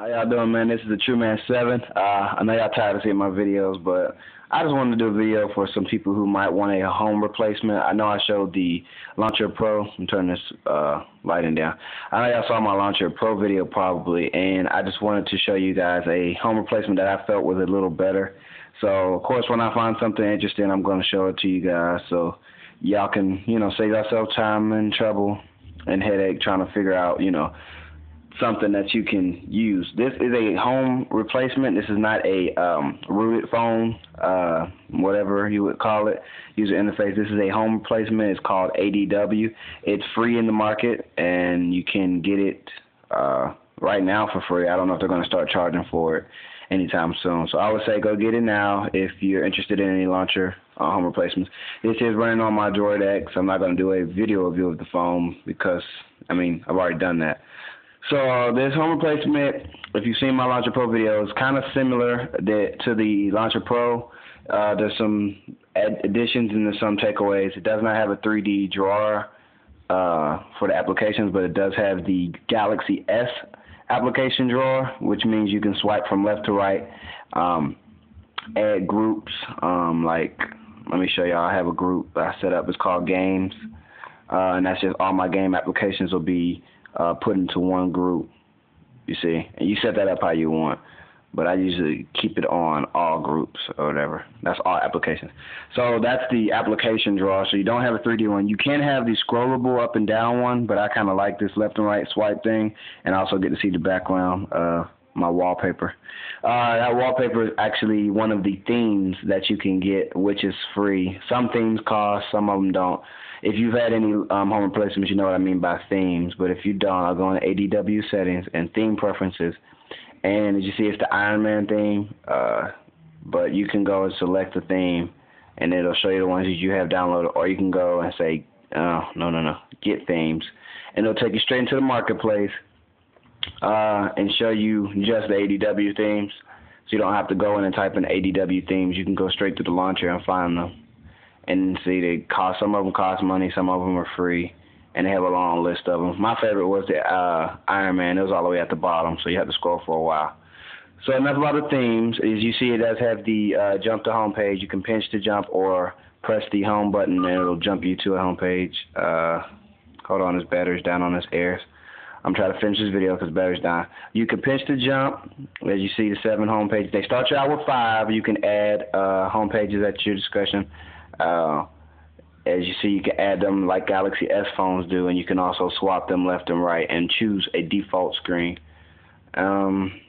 How y'all doing, man? This is the True Man Seven. Uh, I know y'all tired of seeing my videos, but I just wanted to do a video for some people who might want a home replacement. I know I showed the Launcher Pro. I'm turning this uh, lighting down. I know y'all saw my Launcher Pro video probably, and I just wanted to show you guys a home replacement that I felt was a little better. So, of course, when I find something interesting, I'm going to show it to you guys so y'all can, you know, save yourself time and trouble and headache trying to figure out, you know, something that you can use. This is a home replacement. This is not a um, rooted phone, uh, whatever you would call it, user interface. This is a home replacement. It's called ADW. It's free in the market, and you can get it uh, right now for free. I don't know if they're going to start charging for it anytime soon. So I would say go get it now if you're interested in any launcher uh, home replacements. This is running on my Droid X. I'm not going to do a video review of the phone because, I mean, I've already done that. So this home replacement, if you've seen my Launcher Pro video, is kind of similar to the Launcher Pro. Uh, there's some additions and there's some takeaways. It does not have a 3D drawer uh, for the applications, but it does have the Galaxy S application drawer, which means you can swipe from left to right, um, add groups. Um, like, let me show y'all. I have a group I set up. It's called Games, uh, and that's just all my game applications will be uh, put into one group. You see, and you set that up how you want. But I usually keep it on all groups or whatever. That's all applications. So that's the application drawer. So you don't have a 3D one. You can have the scrollable up and down one, but I kind of like this left and right swipe thing, and also get to see the background. Uh, my wallpaper. Uh, that wallpaper is actually one of the themes that you can get, which is free. Some themes cost, some of them don't. If you've had any um, home replacements, you know what I mean by themes. But if you don't, I'll go into ADW settings and theme preferences. And as you see, it's the Iron Man theme. Uh, but you can go and select the theme, and it'll show you the ones that you have downloaded. Or you can go and say, oh, no, no, no, get themes. And it'll take you straight into the marketplace uh, and show you just the ADW themes. So you don't have to go in and type in ADW themes. You can go straight to the launcher and find them. And see, they cost some of them cost money, some of them are free, and they have a long list of them. My favorite was the uh, Iron Man. It was all the way at the bottom, so you had to scroll for a while. So enough about the themes. As you see, it does have the uh, jump to home page. You can pinch to jump or press the home button, and it'll jump you to a home page. Uh, hold on, his battery's down on his airs. I'm trying to finish this video because battery's dying. You can pinch to jump. As you see, the seven home pages. They start you out with five. You can add uh, home pages at your discretion. Uh, as you see, you can add them like Galaxy S phones do, and you can also swap them left and right and choose a default screen. Um,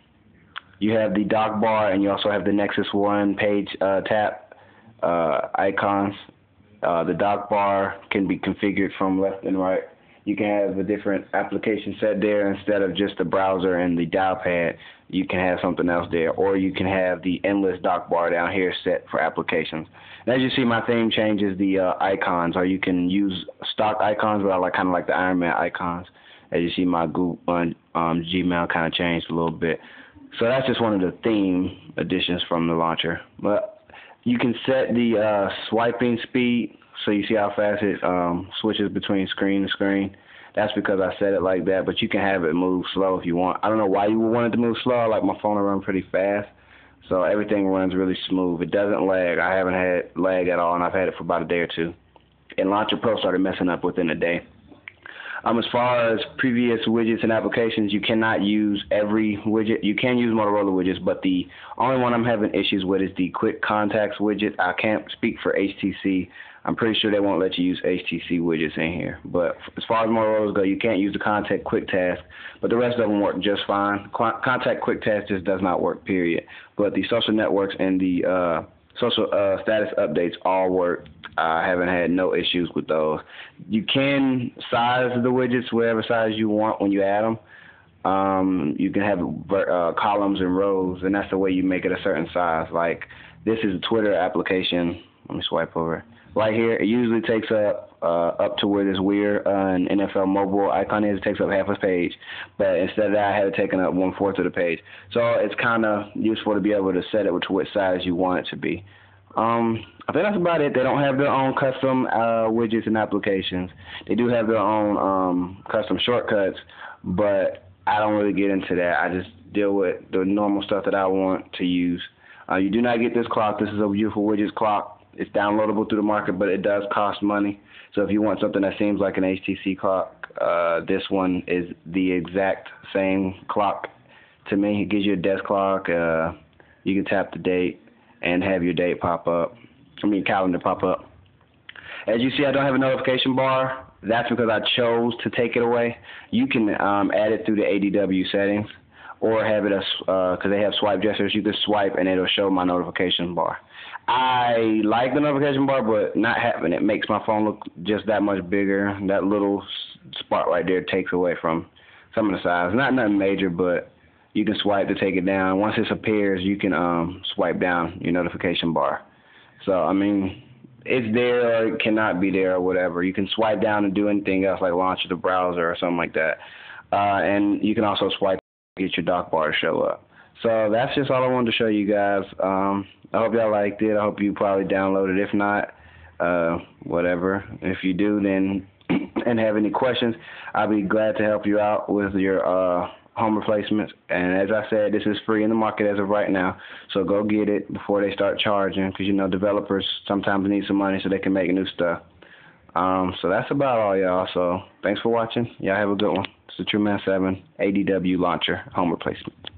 you have the dock bar, and you also have the Nexus One page uh, tap uh, icons. Uh, the dock bar can be configured from left and right you can have a different application set there instead of just the browser and the dial pad. You can have something else there, or you can have the endless dock bar down here set for applications. And as you see, my theme changes the uh, icons, or you can use stock icons, but I like kind of like the Iron Man icons. As you see, my Google um, Gmail kind of changed a little bit. So that's just one of the theme additions from the launcher. But you can set the uh, swiping speed so you see how fast it um, switches between screen to screen. That's because I set it like that, but you can have it move slow if you want. I don't know why you would want it to move slow. Like my phone to run pretty fast, so everything runs really smooth. It doesn't lag. I haven't had lag at all, and I've had it for about a day or two. And Launcher Pro started messing up within a day. Um, as far as previous widgets and applications, you cannot use every widget. You can use Motorola widgets, but the only one I'm having issues with is the Quick Contacts widget. I can't speak for HTC. I'm pretty sure they won't let you use HTC widgets in here. But as far as Motorola's go, you can't use the Contact Quick Task, but the rest of them work just fine. Contact Quick Task just does not work, period. But the social networks and the uh, social uh, status updates all work. I haven't had no issues with those. You can size the widgets whatever size you want when you add them. Um, you can have uh, columns and rows, and that's the way you make it a certain size. Like this is a Twitter application. Let me swipe over. Right here, it usually takes up uh, up to where this weird uh, NFL mobile icon is. It takes up half a page, but instead of that, I had it taken up one fourth of the page. So it's kind of useful to be able to set it to what size you want it to be. Um, I think that's about it. They don't have their own custom uh, widgets and applications. They do have their own um, custom shortcuts, but I don't really get into that. I just deal with the normal stuff that I want to use. Uh, you do not get this clock. This is a beautiful widgets clock. It's downloadable through the market, but it does cost money. So if you want something that seems like an HTC clock, uh, this one is the exact same clock to me. It gives you a desk clock. Uh, you can tap the date and have your date pop up. I mean, calendar pop up. As you see, I don't have a notification bar. That's because I chose to take it away. You can um, add it through the ADW settings or have it as because uh, they have swipe gestures. You can swipe and it'll show my notification bar. I like the notification bar, but not having it makes my phone look just that much bigger. That little spot right there takes away from some of the size. Not nothing major, but you can swipe to take it down. Once this appears, you can um, swipe down your notification bar. So I mean, it's there or it cannot be there or whatever. You can swipe down and do anything else like launch the browser or something like that. Uh, and you can also swipe get your dock bar to show up. So that's just all I wanted to show you guys. Um, I hope y'all liked it. I hope you probably downloaded. If not, uh, whatever. If you do, then and have any questions, I'll be glad to help you out with your uh, home replacements. And as I said, this is free in the market as of right now. So go get it before they start charging because, you know, developers sometimes need some money so they can make new stuff. Um, so that's about all, y'all. So thanks for watching. Y'all have a good one. Man 7 ADW launcher home replacements.